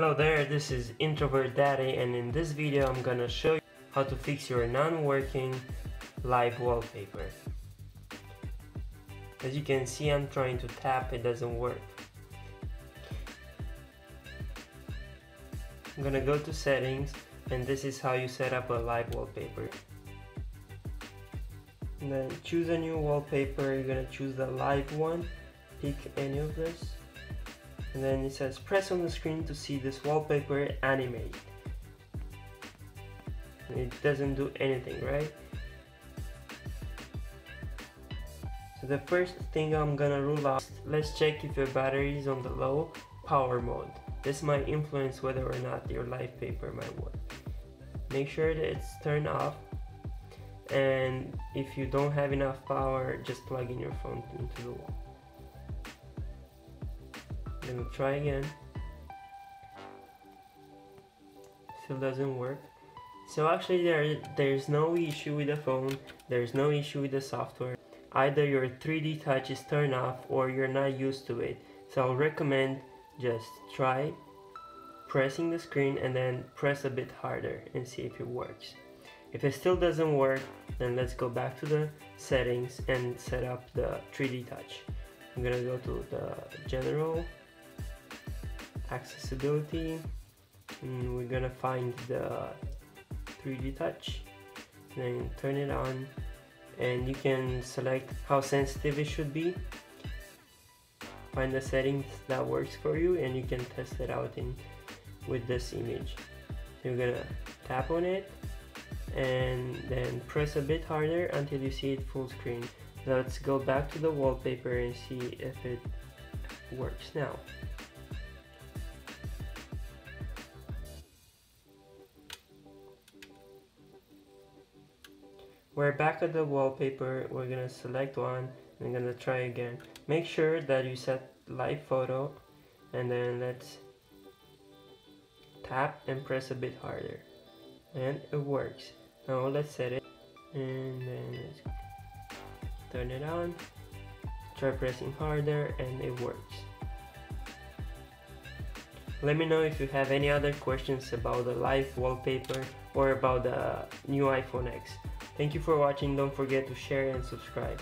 Hello there, this is Introvert Daddy and in this video I'm gonna show you how to fix your non-working live wallpaper. As you can see I'm trying to tap, it doesn't work. I'm gonna go to settings and this is how you set up a live wallpaper. And then choose a new wallpaper, you're gonna choose the live one, pick any of this and then it says press on the screen to see this wallpaper animate it doesn't do anything right? So the first thing I'm gonna rule out let's check if your battery is on the low power mode. This might influence whether or not your live paper might work. Make sure that it's turned off. And if you don't have enough power just plug in your phone into the wall let me try again. Still doesn't work. So actually there there's no issue with the phone. There's no issue with the software. Either your 3d touch is turned off or you're not used to it. So I'll recommend just try pressing the screen and then press a bit harder and see if it works. If it still doesn't work then let's go back to the settings and set up the 3d touch. I'm gonna go to the general accessibility. And we're gonna find the 3D touch then turn it on and you can select how sensitive it should be. Find the settings that works for you and you can test it out in with this image. You're gonna tap on it and then press a bit harder until you see it full screen. Let's go back to the wallpaper and see if it works now We're back at the wallpaper. We're gonna select one and I'm gonna try again. Make sure that you set live photo and then let's tap and press a bit harder. And it works. Now let's set it and then let's turn it on. Try pressing harder and it works. Let me know if you have any other questions about the live wallpaper or about the new iPhone X. Thank you for watching, don't forget to share and subscribe.